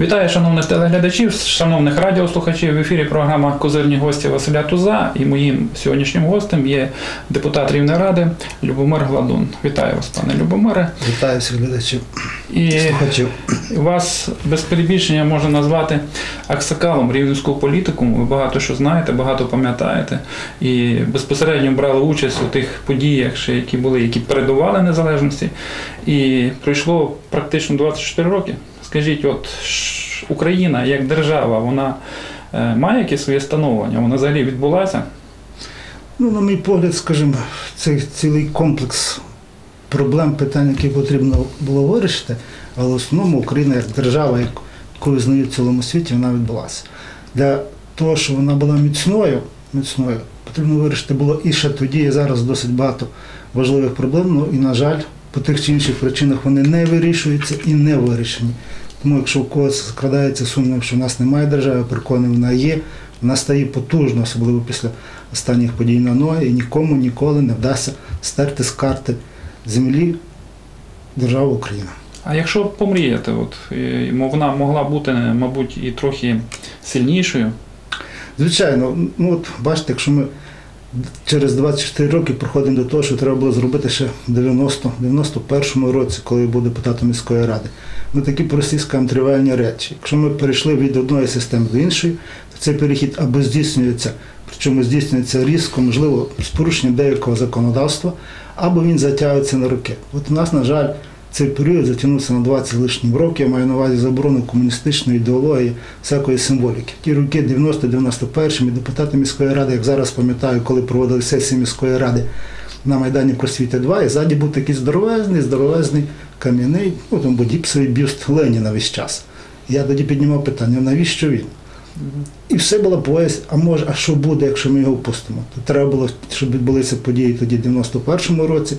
Вітаю шановних телеглядачів, шановних радіослухачів. В ефірі програма Козирні гості Василя Туза. І моїм сьогоднішнім гостем є депутат Рівної ради Любомир Гладун. Вітаю вас, пане Любомире. Вітаю всіх глядачів І слухачів. вас без перебільшення можна назвати аксакалом рівненського політику. Ви багато що знаєте, багато пам'ятаєте. І безпосередньо брали участь у тих подіях, які були, які передували незалежності. І пройшло практично 24 роки. Скажіть, от Україна як держава, вона е, має якесь своє становлення? Вона взагалі відбулася? Ну, на мій погляд, скажімо, це цілий комплекс проблем, питань, які потрібно було вирішити, але в основному Україна як держава, яку визнають в цілому світі, вона відбулася. Для того, щоб вона була міцною, міцною, потрібно вирішити було і ще тоді, і зараз досить багато важливих проблем. Ну і, на жаль, по тих чи інших причинах вони не вирішуються і не вирішені. Тому якщо у когось скрадається сумнів, що в нас немає держави, переконаний, вона є, вона стає потужно, особливо після останніх подій на ноги, і нікому ніколи не вдасться стерти з карти землі державу Україна. А якщо помріяти, от і вона могла бути, мабуть, і трохи сильнішою. Звичайно, ну от бачите, якщо ми через 24 роки проходимо до того, що треба було зробити ще в 90, 91-му році, коли я був депутатом міської ради. Ну такі прості скажімо, тривіальні речі. Якщо ми перейшли від одної системи до іншої, то цей перехід або здійснюється, причому здійснюється різко, можливо, з порушенням деякого законодавства, або він затягується на роки. От у нас, на жаль, цей період затягнувся на 20 лишнім років, я маю на увазі заборону комуністичної ідеології, всякої символіки. Ті роки 90-91 ми депутати міської ради, як зараз пам'ятаю, коли проводили сесії міської ради на Майдані Просвіти 2, і ззаді був такий здоровезний, здоровезний кам'яний, ну там був гіпсовий бюст Леніна весь час. Я тоді піднімав питання, навіщо він? І все було пояс, а може, а що буде, якщо ми його впустимо? То треба було, щоб відбулися події тоді в 91-му році,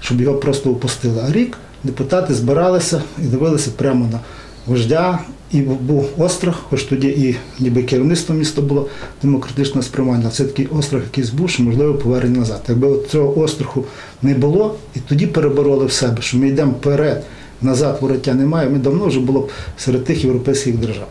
щоб його просто впустили. А рік депутати збиралися і дивилися прямо на вождя, і був острах, хоч тоді і ніби керівництво міста було демократично сприймання. Це такий острах якийсь був, що можливо повернення назад. Якби от цього остраху не було, і тоді перебороли в себе, що ми йдемо вперед, назад вороття немає, ми давно вже було б серед тих європейських держав.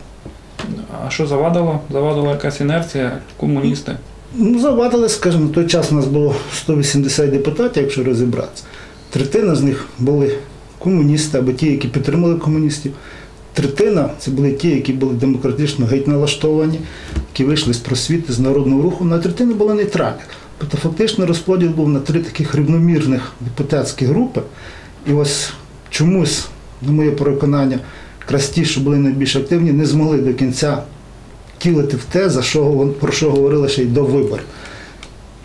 А що завадило? Завадила якась інерція, комуністи. Ну, завадили, скажімо, на той час у нас було 180 депутатів, якщо розібратися. Третина з них були комуністи або ті, які підтримали комуністів. Третина це були ті, які були демократично геть налаштовані, які вийшли з просвіти, з народного руху. На третина були нейтральних. Тобто фактично розподіл був на три таких рівномірних депутатські групи. І ось чомусь, на моє переконання, якраз ті, що були найбільш активні, не змогли до кінця втілити в те, за що про що говорили ще й до виборів.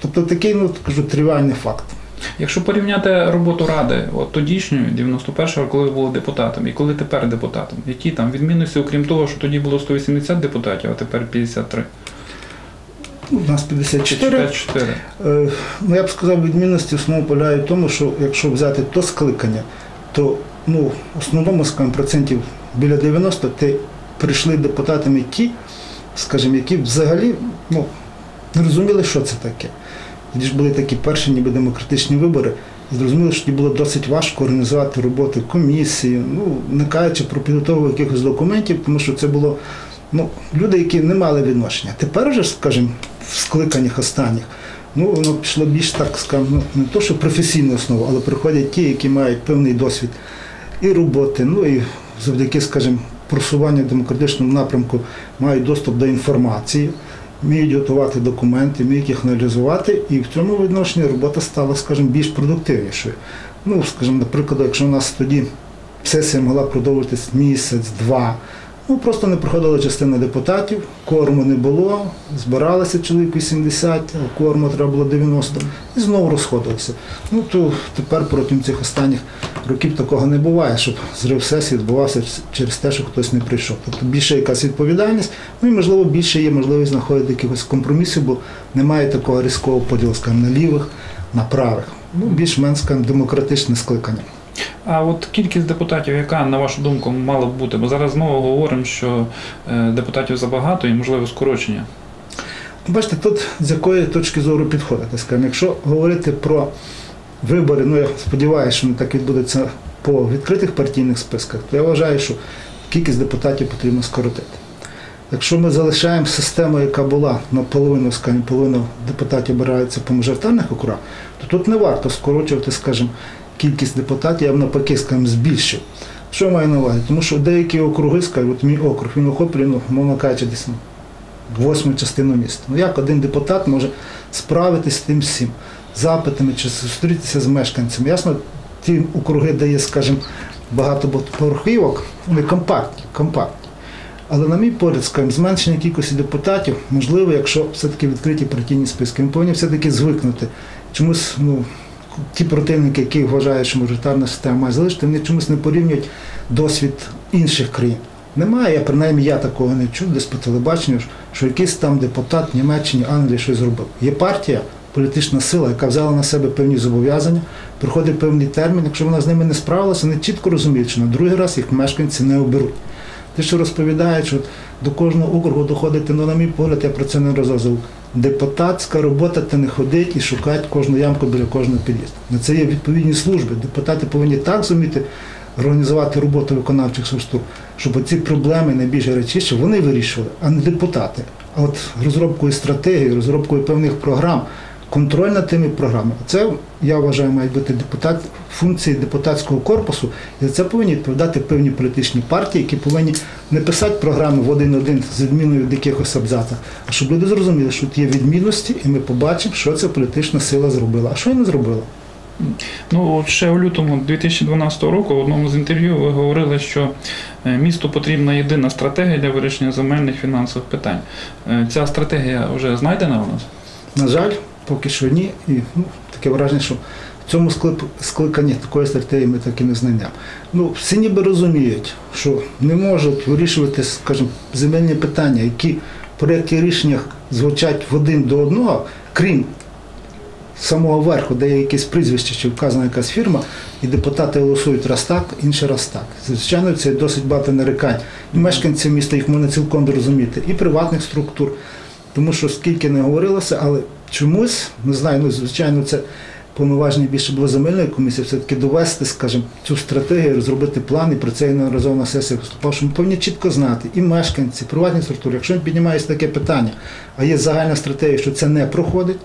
Тобто такий, ну кажу, тривіальний факт. Якщо порівняти роботу ради, от тодішньої, 91-го, коли ви були депутатом, і коли тепер депутатом, які там відмінності, окрім того, що тоді було 180 депутатів, а тепер 53? Ну, у нас 54. 54. Е, Ну, я б сказав, відмінності в основному полягають в тому, що якщо взяти то скликання, то ну, в основному, скажімо, процентів біля 90 ти прийшли депутатами ті, скажімо, які взагалі ну, не розуміли, що це таке. Тоді ж були такі перші ніби демократичні вибори. Зрозуміло, що тоді було досить важко організувати роботу комісії, ну, кажучи про підготовку якихось документів, тому що це було ну, люди, які не мали відношення. Тепер вже, скажімо, в скликаннях останніх, ну, воно пішло більш так, скажімо, ну, не то, що професійну основу, але приходять ті, які мають певний досвід і роботи, ну і завдяки, скажімо, просуванню демократичному напрямку мають доступ до інформації, вміють готувати документи, вміють їх аналізувати, і в цьому відношенні робота стала, скажімо, більш продуктивнішою. Ну, скажімо, наприклад, якщо у нас тоді сесія могла продовжитись місяць, два. Ну, просто не приходила частина депутатів, корму не було, збиралися чоловік 80, а корму треба було 90, і знову розходилися. Ну, то тепер протягом цих останніх років такого не буває, щоб зрив сесії відбувався через те, що хтось не прийшов. Тобто більше якась відповідальність, ну і можливо більше є можливість знаходити якихось компромісів, бо немає такого різкого поділу, скажімо, на лівих, на правих. Ну, більш-менш скажімо, демократичне скликання. А от кількість депутатів, яка, на вашу думку, мала б бути? Бо зараз знову говоримо, що е, депутатів забагато і можливо скорочення. Бачите, тут з якої точки зору підходити. Скажімо, якщо говорити про вибори, ну я сподіваюся, що не так відбудеться по відкритих партійних списках, то я вважаю, що кількість депутатів потрібно скоротити. Якщо ми залишаємо систему, яка була наполовину, скажімо, половина депутатів обираються по мажоритарних округах, то тут не варто скорочувати, скажімо, кількість депутатів, я б навпаки, скажімо, збільшив. Що я маю на увазі? Тому що деякі округи, скажімо, мій округ, він охоплює, ну, мовно кажучи, десь ну, восьму частину міста. Ну як один депутат може справитись з тим всім запитами чи зустрітися з мешканцями? Ясно, ті округи, де є, скажімо, багатоповерхівок, вони компактні, компактні. Але, на мій погляд, скажімо, зменшення кількості депутатів можливо, якщо все-таки відкриті партійні списки. Ми повинні все-таки звикнути. Чомусь ну, ті противники, які вважають, що мажоритарна система має залишити, вони чомусь не порівнюють досвід інших країн. Немає, принаймні я такого не чув десь по телебаченню, що якийсь там депутат в Німеччині, Англії щось зробив. Є партія, політична сила, яка взяла на себе певні зобов'язання, приходить певний термін. Якщо вона з ними не справилася, вони чітко розуміють, що на другий раз їх мешканці не оберуть. Те, що розповідають, що до кожного округу доходити, ну, на мій погляд, я про це не розказував. Депутатська робота це не ходить і шукати кожну ямку біля кожного під'їзду. На це є відповідні служби. Депутати повинні так зуміти організувати роботу виконавчих структур, щоб ці проблеми найбільш гарячіші вони вирішували, а не депутати. А от розробкою стратегії, розробкою певних програм, контроль над тими програмами. Це я вважаю, мають бути депутат, функції депутатського корпусу, і за це повинні відповідати певні політичні партії, які повинні не писати програми в один-один з відміною в якихось абзацах, а щоб люди зрозуміли, що тут є відмінності, і ми побачимо, що ця політична сила зробила. А що і не зробила? Ну, от ще у лютому 2012 року в одному з інтерв'ю ви говорили, що е, місту потрібна єдина стратегія для вирішення земельних фінансових питань. Е, Ця стратегія вже знайдена у нас? На жаль, поки що ні. І ну, таке враження, що в цьому скликанні такої стратегії ми так і не знайдемо. Ну, всі ніби розуміють, що не можуть вирішувати, скажімо, земельні питання, які в проєкті рішеннях звучать в один до одного, крім самого верху, де є якесь прізвище чи вказана якась фірма, і депутати голосують раз так, інший раз так. Звичайно, це досить багато нарікань. І мешканці міста їх можна цілком зрозуміти, і приватних структур. Тому що скільки не говорилося, але чомусь, не знаю, ну звичайно, це повноваження більше було земельної комісії, все-таки довести, скажімо, цю стратегію, розробити план, і про це я неодноразово на сесії виступав, що ми повинні чітко знати, і мешканці, і приватні структури, якщо піднімається таке питання, а є загальна стратегія, що це не проходить,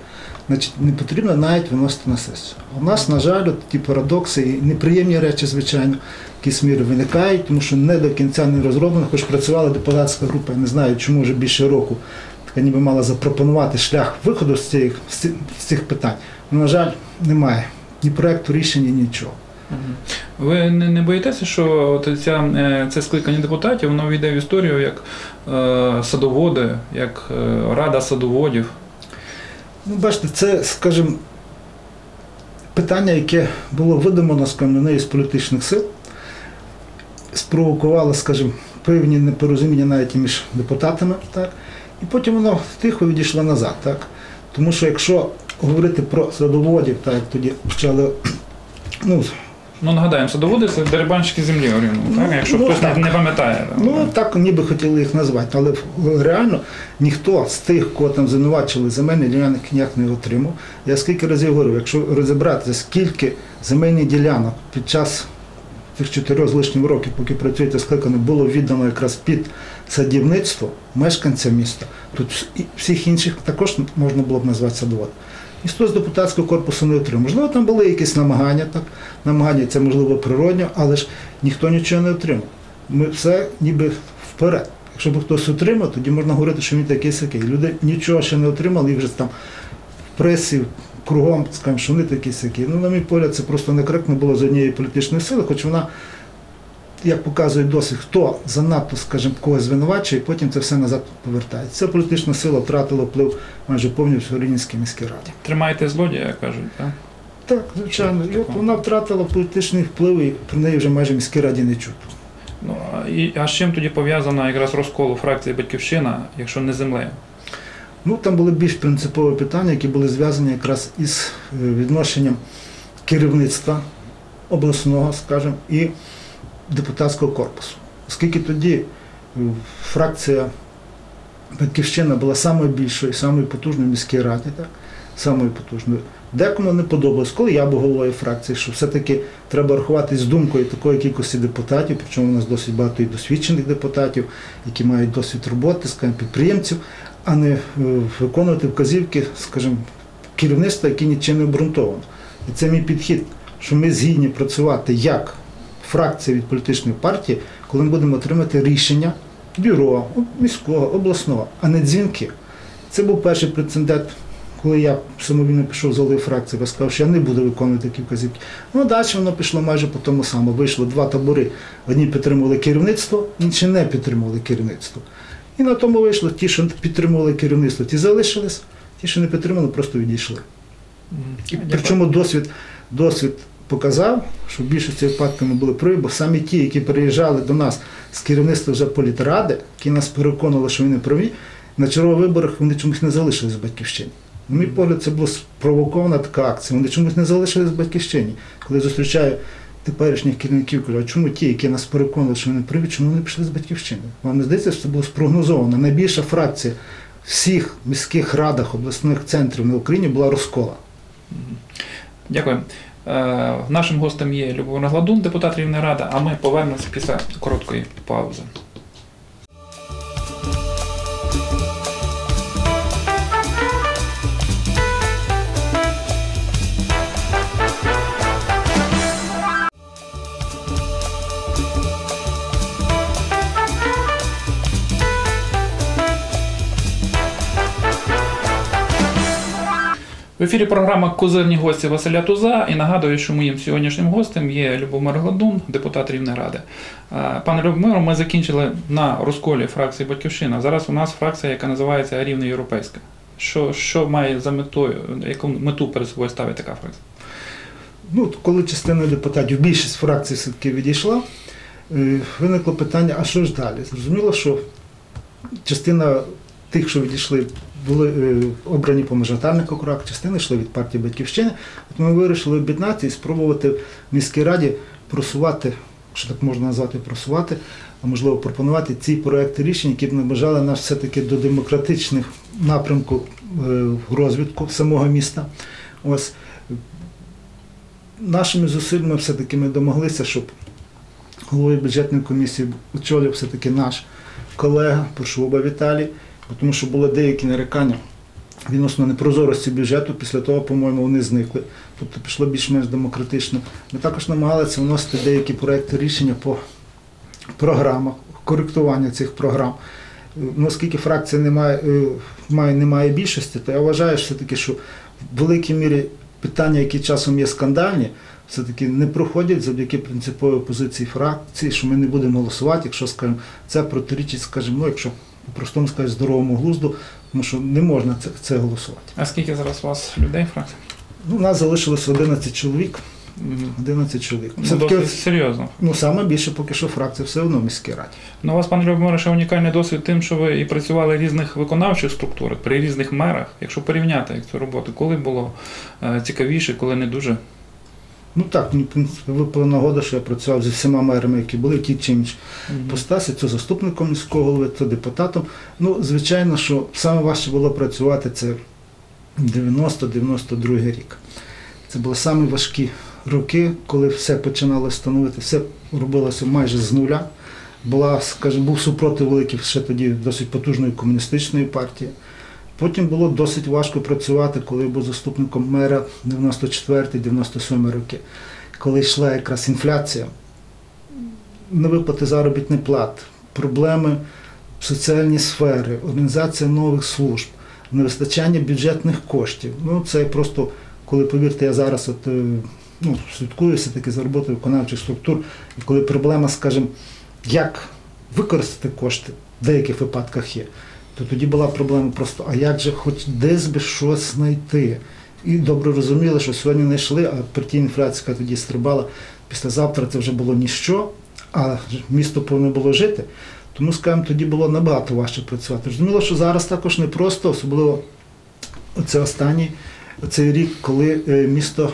значить не потрібно навіть виносити на сесію. А у нас, на жаль, от ті парадокси і неприємні речі, звичайно, якісь міри виникають, тому що не до кінця не розроблено, хоч працювала депутатська група, я не знаю, чому вже більше року така ніби мала запропонувати шлях виходу з цих, з цих- питань. Ну, на жаль, немає ні проекту рішення, нічого. Ви не, не боїтеся, що от ця, е, це скликання депутатів, воно війде в історію як е, садоводи, як е, рада садоводів? Ну, бачите, це, скажімо, питання, яке було видумано, скажімо, нею з політичних сил, спровокувало, скажімо, певні непорозуміння навіть між депутатами, так? І потім воно тихо відійшло назад. Так? Тому що якщо говорити про садоводів, так як тоді почали, ну, Ну, нагадаємо, садоводи це дерибанщики землі орієнтовно, так? Ну, Якщо ну, хтось так. не, пам'ятає. Ну так ніби хотіли їх назвати, але реально ніхто з тих, кого там звинувачили земельні ділянки, ніяк не отримав. Я скільки разів говорив, якщо розібратися, скільки земельних ділянок під час тих чотирьох з лишнім років, поки працюєте скликано, було віддано якраз під садівництво мешканця міста, тут всіх інших також можна було б назвати садоводом. Ніхто з депутатського корпусу не отримав. Можливо, там були якісь намагання, так, намагання це можливо природньо, але ж ніхто нічого не отримав. Ми все ніби вперед. Якщо б хтось отримав, тоді можна говорити, що він такий сякий. Люди нічого ще не отримали, їх вже там в пресі кругом скажемо, що вони такі сякі. Ну, на мій погляд, це просто некоректно було з однієї політичної сили, хоч вона, як показує досвід, хто занадто, скажімо, когось звинувачує, і потім це все назад повертається. Ця політична сила втратила вплив майже повністю в Рівненській міській раді. Тримайте злодія, як кажуть, так? Так, звичайно. І от вона втратила політичний вплив, і про неї вже майже в міській раді не чути. Ну, а, з чим тоді пов'язана якраз розколу фракції Батьківщина, якщо не землею? Ну, там були більш принципові питання, які були зв'язані якраз із е, відношенням керівництва обласного, скажімо, і депутатського корпусу. Оскільки тоді фракція Батьківщина була самою більшою, самою потужною в міській раді, так? самою потужною. Декому не подобалось, коли я був головою фракції, що все-таки треба рахуватись з думкою такої кількості депутатів, причому у нас досить багато і досвідчених депутатів, які мають досвід роботи, скажімо, підприємців, а не е, виконувати вказівки, скажімо, керівництва, які нічим не обґрунтовано. І це мій підхід, що ми згідні працювати як фракція від політичної партії, коли ми будемо отримати рішення бюро, міського, обласного, а не дзвінки. Це був перший прецедент, коли я самовільно пішов з голови фракції, я сказав, що я не буду виконувати такі вказівки. Ну, далі воно пішло майже по тому самому. Вийшло два табори. Одні підтримували керівництво, інші не підтримували керівництво. І на тому вийшло ті, що підтримували керівництво, ті залишились, ті, що не підтримували, просто відійшли. І причому досвід, досвід показав, що в більшості випадків ми були праві, бо самі ті, які приїжджали до нас з керівництва вже політради, які нас переконували, що вони праві, на чергових виборах вони чомусь не залишились в батьківщині. На мій погляд, це була спровокована така акція. Вони чомусь не залишились в батьківщині. Коли зустрічаю теперішніх керівників, кажу, а чому ті, які нас переконували, що вони праві, чому вони пішли з батьківщини? Вам не здається, що це було спрогнозовано. Найбільша фракція всіх міських радах обласних центрів на Україні була розкола. Дякую. Е, Нашим гостем є Любов Гладун, депутат Рівної Ради, а ми повернемося після короткої паузи. В ефірі програма Козирні гості Василя Туза. І нагадую, що моїм сьогоднішнім гостем є Любомир Гладун, депутат Рівної Ради. Е, Пане Любомиро, ми закінчили на розколі фракції Батьківщина. Зараз у нас фракція, яка називається Рівна Європейська. Що, що має за метою, яку мету перед собою ставить така фракція? Ну, коли частина депутатів, більшість фракцій все-таки відійшла, е, виникло питання, а що ж далі? Зрозуміло, що частина тих, що відійшли, були е, обрані по мажоритарних округах, частина йшли від партії Батьківщини. От ми вирішили об'єднатися і спробувати в міській раді просувати, що так можна назвати, просувати, а можливо пропонувати ці проекти рішень, які б наближали нас все-таки до демократичних напрямку е, розвитку самого міста. Ось нашими зусиллями все-таки ми домоглися, щоб головою бюджетної комісії очолив все-таки наш колега Прошуба Віталій, тому що були деякі нарікання відносно непрозорості бюджету. Після того, по-моєму, вони зникли. Тобто пішло більш-менш демократично. Ми також намагалися вносити деякі проекти рішення по програмах, коректування цих програм. Ну, Оскільки фракція не має, е, має, не має більшості, то я вважаю все-таки, що в великій мірі питання, які часом є скандальні, все-таки не проходять завдяки принциповій позиції фракції, що ми не будемо голосувати, якщо скажімо, це протирічить, скажімо, ну, якщо по-простому сказати, здоровому глузду, тому що не можна це, це голосувати. А скільки зараз у вас людей фракції? Ну, у нас залишилось 11 чоловік. 11 чоловік. Ну, Все-таки, досить серйозно. ну, саме більше поки що фракція все одно в міській раді. Ну, у вас, пане Любомире, ще унікальний досвід тим, що ви і працювали в різних виконавчих структурах, при різних мерах. Якщо порівняти як цю роботу, коли було е, цікавіше, коли не дуже. Ну так, мені в принципі випала нагода, що я працював зі всіма мерами, які були в тій чи іншій постасі, то заступником міського голови, то депутатом. Ну, звичайно, що саме важче було працювати це 90-92 рік. Це були самі важкі роки, коли все починало становити, все робилося майже з нуля. Була, скажімо, був супротив великий ще тоді досить потужної комуністичної партії. Потім було досить важко працювати, коли я був заступником мера 94-97 роки, коли йшла якраз інфляція, невиплати заробітних плат, проблеми в соціальній сфері, організація нових служб, невистачання бюджетних коштів. Ну, це просто, коли повірте, я зараз от, е, ну, слідкую все-таки за роботою виконавчих структур, і коли проблема, скажімо, як використати кошти в деяких випадках є, то тоді була проблема просто, а як же хоч десь би щось знайти. І добре розуміли, що сьогодні не йшли, а партійна інфляція яка тоді стрибала. Післязавтра це вже було ніщо, а місто повинно було жити. Тому, скажімо, тоді було набагато важче працювати. Розуміло, що зараз також непросто, особливо це останній цей рік, коли е, місто,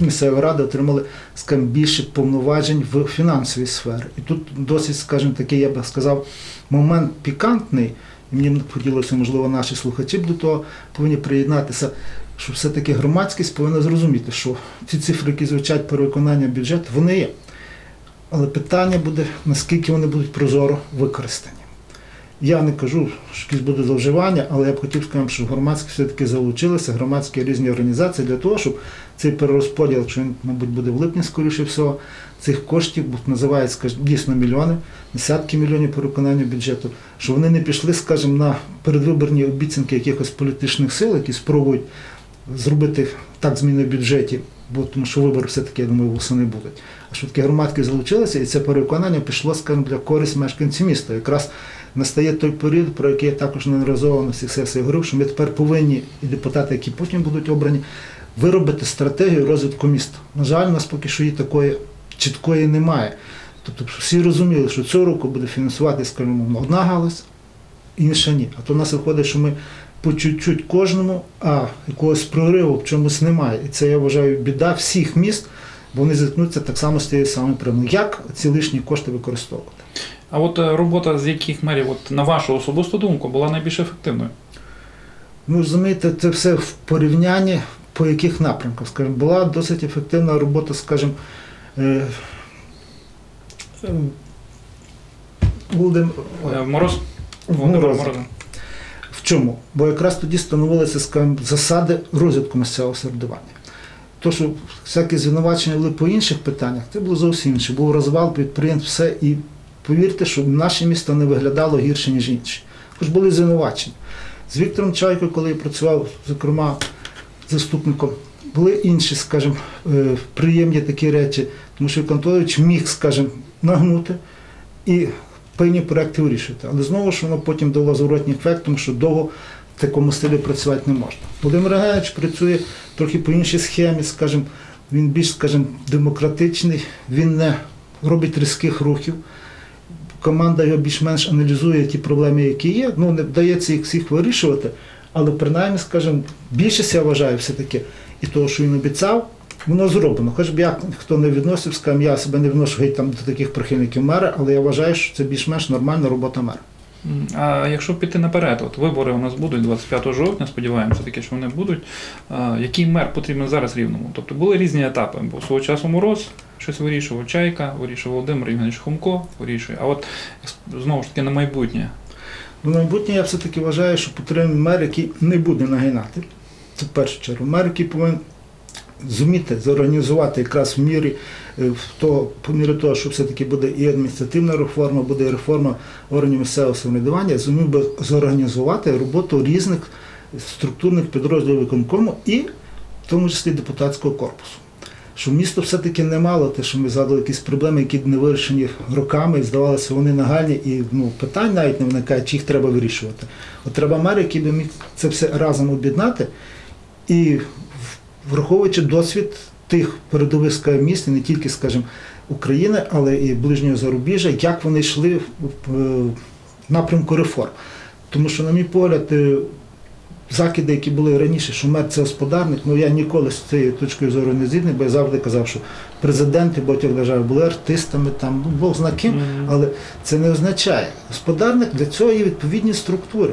місцева рада отримали, скажімо, більше повноважень в фінансовій сфері. І тут досить, скажімо, такий, я би сказав, момент пікантний, і мені б хотілося, можливо, наші слухачі до того повинні приєднатися. що все-таки громадськість повинна зрозуміти, що ці цифри, які звучать про виконання бюджету, вони є. Але питання буде, наскільки вони будуть прозоро використані. Я не кажу, що якісь буде зловживання, але я б хотів сказати, що громадські все-таки залучилися, громадські різні організації для того, щоб цей перерозподіл, що він, мабуть, буде в липні, скоріше всього, цих коштів, бо називають, дійсно мільйони, десятки мільйонів по виконанню бюджету, що вони не пішли, скажімо, на передвиборні обіцянки якихось політичних сил, які спробують зробити так зміни в бюджеті, бо тому що вибори все-таки, я думаю, восени будуть. А що таки громадські залучилися, і це переконання пішло, скажімо, для користь мешканців міста. Якраз настає той період, про який я також неодноразово на всіх сесіях говорив, що ми тепер повинні, і депутати, які потім будуть обрані, виробити стратегію розвитку міста. На жаль, у нас поки що її такої чіткої немає. Тобто всі розуміли, що цього року буде фінансувати, скажімо, одна галузь, інша ні. А то в нас виходить, що ми по чуть-чуть кожному, а якогось прориву в чомусь немає. І це я вважаю біда всіх міст, бо вони зіткнуться так само з тією самою проблемою. Як ці лишні кошти використовувати? А от е, робота з яких мерів, от на вашу особисту думку, була найбільш ефективною? Ну, розумієте, це все в порівнянні по яких напрямках. Скажімо, була досить ефективна робота, скажімо, е, е, Володим... Е, Мороз? в Володимир Мороза. В чому? Бо якраз тоді становилися скажімо, засади розвитку місцевого самоврядування. То, що всякі звинувачення були по інших питаннях, це було зовсім інше. Був розвал підприємств, все. І повірте, що наше місто не виглядало гірше, ніж інші. Хоч були звинувачення. З Віктором Чайкою, коли я працював, зокрема, заступником, були інші, скажімо, е, приємні такі речі, тому що Контович міг, скажімо, нагнути і певні проекти вирішити. Але знову ж воно потім дало зворотній ефект, тому що довго в такому стилі працювати не можна. Володимир Генович працює трохи по іншій схемі, скажімо, він більш, скажімо, демократичний, він не робить різких рухів. Команда його більш-менш аналізує ті проблеми, які є. Ну, не вдається їх всіх вирішувати, але принаймні, скажімо, більшість я вважаю все-таки і того, що він обіцяв, воно зроблено. Хоч б як хто не відносив, скажімо, я себе не відношу геть там до таких прихильників мера, але я вважаю, що це більш-менш нормальна робота мера. А якщо піти наперед, от вибори у нас будуть 25 жовтня, сподіваємося таки, що вони будуть. А, який мер потрібен зараз рівному? Тобто були різні етапи, бо свого часу Мороз щось вирішував, Чайка, вирішував Володимир Євгенович Хомко, вирішує. А от знову ж таки на майбутнє. Ну, майбутнє я все-таки вважаю, що потрібен мер, який не буде нагинати. Це в першу чергу. Мер, який повинен зуміти зорганізувати якраз в мірі е, в того, по мірі того, що все-таки буде і адміністративна реформа, буде і реформа органів місцевого самоврядування, зумів би зорганізувати роботу різних структурних підрозділів виконкому і в тому числі депутатського корпусу. Що місто все-таки не мало те, що ми згадували якісь проблеми, які не вирішені роками, і здавалося, вони нагальні, і ну, питань навіть не виникає, чи їх треба вирішувати. От треба мер, який би міг це все разом об'єднати і враховуючи досвід тих передових міст, не тільки, скажімо, України, але і ближнього зарубіжжя, як вони йшли в, напрямку реформ. Тому що, на мій погляд, е, закиди, які були раніше, що мер це господарник, ну я ніколи з цією точкою зору не згідний, бо я завжди казав, що президенти багатьох держав були артистами, там, ну, Бог зна ким, але це не означає. Господарник для цього є відповідні структури.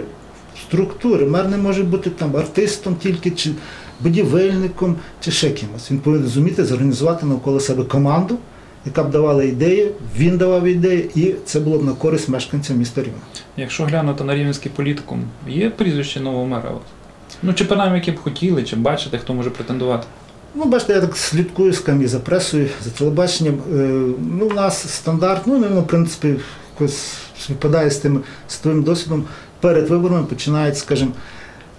Структури. Мер не може бути там артистом тільки чи будівельником, чи ще кимось. Він повинен зуміти зорганізувати навколо себе команду, яка б давала ідеї, він давав ідеї, і це було б на користь мешканцям міста Рівна. Якщо глянути на рівненський політикум, є прізвище нового мера? Ну чи принаймні які б хотіли, чи бачите, хто може претендувати? Ну, бачите, я так слідкую з камі за пресою, за телебаченням. Е, ну, у нас стандарт, ну, воно, в принципі, якось співпадає з тим з твоїм досвідом. Перед виборами починають, скажімо,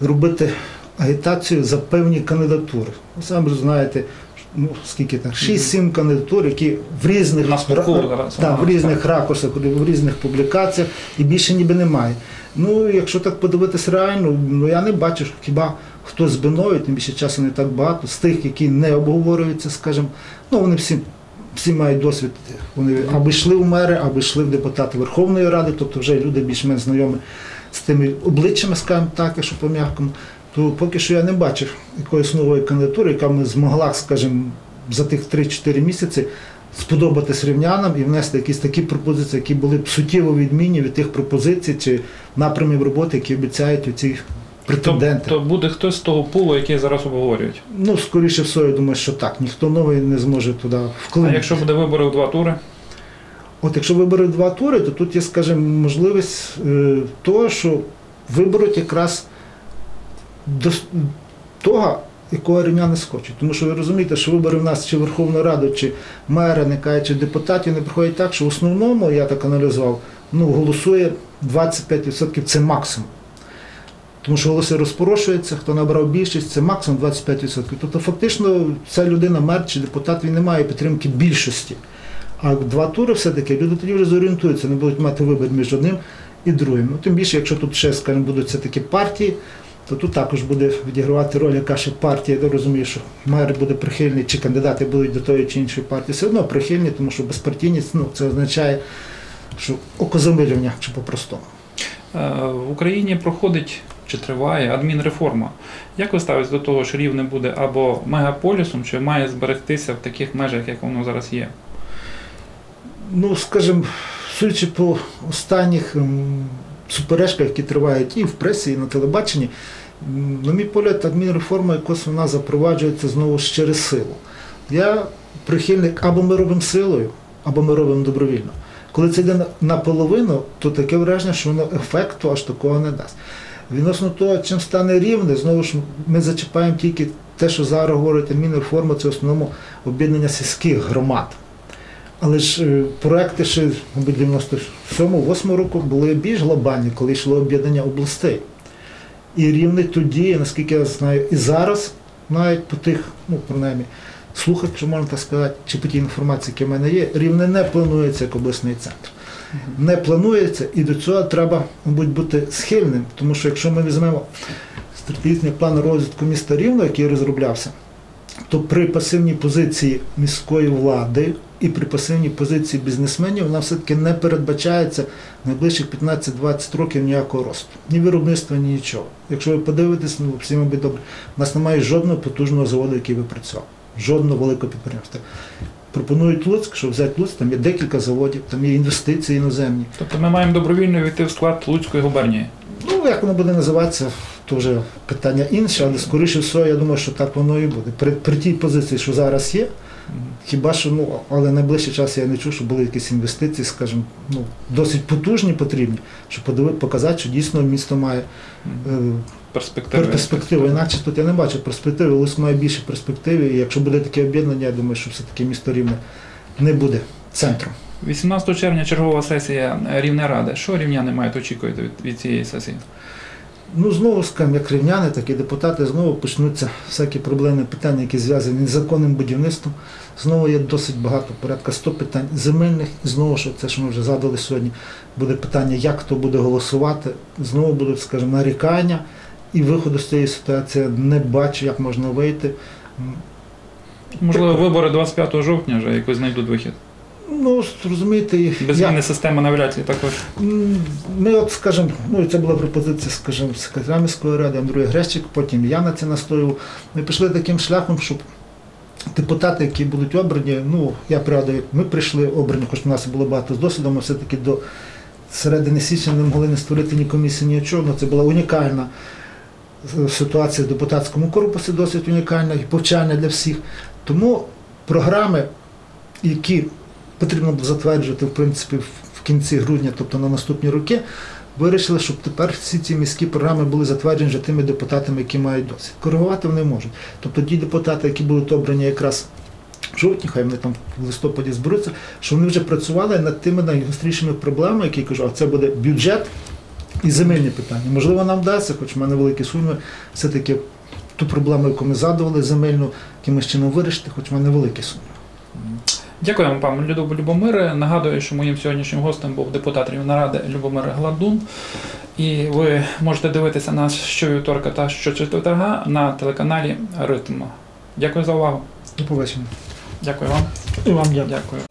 робити агітацію за певні кандидатури. Ви самі знаєте, ну, скільки там, 6-7 кандидатур, які в різних, да, в різних ракурсах, в різних публікаціях, і більше ніби немає. Ну, якщо так подивитись реально, ну я не бачу, що хіба хтось з тим більше часу не так багато, з тих, які не обговорюються, скажімо, ну вони всі, всі мають досвід, вони або йшли в мери, або йшли в депутати Верховної Ради, тобто вже люди більш-менш знайомі з тими обличчями, скажімо так, якщо по-м'якому, то поки що я не бачив якоїсь нової кандидатури, яка б змогла, скажімо, за тих 3-4 місяці сподобатись рівнянам і внести якісь такі пропозиції, які були б суттєво відмінні від тих пропозицій чи напрямів роботи, які обіцяють у претенденти. То, то буде хтось з того пулу, який зараз обговорюють. Ну, скоріше всього, я думаю, що так. Ніхто новий не зможе туди А якщо буде вибори у два тури, От якщо виберуть два тури, то тут є, скажімо, можливість е, того, що виберуть якраз до того, якого рівняни схочуть. Тому що ви розумієте, що вибори в нас чи Верховну Раду, чи мера, не чи депутатів не приходять так, що в основному, я так аналізував, ну, голосує 25% це максимум. Тому що голоси розпорошуються, хто набрав більшість, це максимум 25%. Тобто фактично ця людина, мер чи депутат, він не має підтримки більшості. А два тури все-таки люди тоді вже зорієнтуються, не будуть мати вибір між одним і другим. Ну, тим більше, якщо тут ще, скажімо, будуть все-таки партії, то тут також буде відігравати роль яка ще партія. Я розумію, що мер буде прихильний, чи кандидати будуть до тої чи іншої партії. Все одно прихильні, тому що безпартійність ну, це означає, що окозамилювання, чи по-простому. Е, В Україні проходить чи триває адмінреформа. Як ви ставитесь до того, що Рівне буде або мегаполісом, чи має зберегтися в таких межах, як воно зараз є? Ну, скажімо, судячи по останніх суперечках, які тривають і в пресі, і на телебаченні, на мій погляд, адмінреформа якось вона запроваджується знову ж через силу. Я прихильник або ми робимо силою, або ми робимо добровільно. Коли це йде наполовину, то таке враження, що воно ефекту аж такого не дасть. Відносно того, чим стане рівне, знову ж ми зачіпаємо тільки те, що зараз говорить адмінреформа, це в основному об'єднання сільських громад. Але ж е, проекти ще, мабуть, 97-8 року були більш глобальні, коли йшло об'єднання областей. І рівне тоді, наскільки я знаю, і зараз, навіть по тих, ну, принаймні, слухах, якщо можна так сказати, чи по тій інформації, яка в мене є, рівне не планується як обласний центр. Не планується, і до цього треба, мабуть, бути схильним, тому що якщо ми візьмемо стратегічний план розвитку міста Рівно, який розроблявся, то при пасивній позиції міської влади і при пасивній позиції бізнесменів вона все-таки не передбачається найближчих 15-20 років ніякого росту. Ні виробництва, ні нічого. Якщо ви подивитесь, ну всі, мабуть, добре, у нас немає жодного потужного заводу, який би працював. Жодного великого підприємства. Пропонують Луцьк, що взяти Луцьк, там є декілька заводів, там є інвестиції іноземні. Тобто ми маємо добровільно війти в склад Луцької губернії. Ну, як воно буде називатися, то вже питання інше, але скоріше всього, я думаю, що так воно і буде. При, при тій позиції, що зараз є, хіба що, ну, але найближчий час я не чув, що були якісь інвестиції, скажімо, ну, досить потужні потрібні, щоб подивити, показати, що дійсно місто має е, Перспективи. перспективу. Інакше тут я не бачу перспективи, Луцьк має більше перспективи, і якщо буде таке об'єднання, я думаю, що все-таки місто Рівне не буде центром. 18 червня чергова сесія Рівне Ради. Що рівняни мають очікувати від, від цієї сесії? Ну, знову скажімо, як рівняни, так і депутати знову почнуться всякі проблемні питання, які зв'язані з законним будівництвом. Знову є досить багато, порядка 100 питань земельних. І знову ж це, що ми вже задали сьогодні, буде питання, як хто буде голосувати. Знову будуть, скажімо, нарікання. І виходу з цієї ситуації не бачу, як можна вийти. Можливо, вибори 25 жовтня вже якось знайдуть вихід. Ну, розумієте, і Без я- зміни системи навряд ли також. Ми от, скажімо, ну це була пропозиція, скажімо, секретаря міської ради Андрій Грещик, потім я на це настоював. Ми пішли таким шляхом, щоб депутати, які будуть обрані, ну я пригадую, ми прийшли обрані, хоч у нас було багато з досвідом, ми все-таки до середини січня не могли не створити ні комісії, нічого. Ну, це була унікальна е, ситуація в депутатському корпусі, досить унікальна і повчальна для всіх. Тому програми, які потрібно було затверджувати в принципі в кінці грудня, тобто на наступні роки, вирішили, щоб тепер всі ці міські програми були затверджені вже тими депутатами, які мають досвід. Коригувати вони можуть. Тобто ті депутати, які будуть обрані якраз в жовтні, хай вони там в листопаді зберуться, що вони вже працювали над тими найгострішими проблемами, які я кажу, а це буде бюджет і земельні питання. Можливо, нам вдасться, хоч в мене великі суми, все-таки ту проблему, яку ми задували, земельну, якимось чином вирішити, хоч в мене великі суми. Дякуємо, пане Людо Любомире. Нагадую, що моїм сьогоднішнім гостем був депутат Рівноради Любомир Гладун. І ви можете дивитися нас щовівторка та щочетверга на телеканалі Ритм. Дякую за увагу. До побачення. Дякую вам. І вам дякую. Дякую.